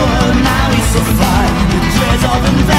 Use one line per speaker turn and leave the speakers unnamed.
world now he's so fine. The dreads of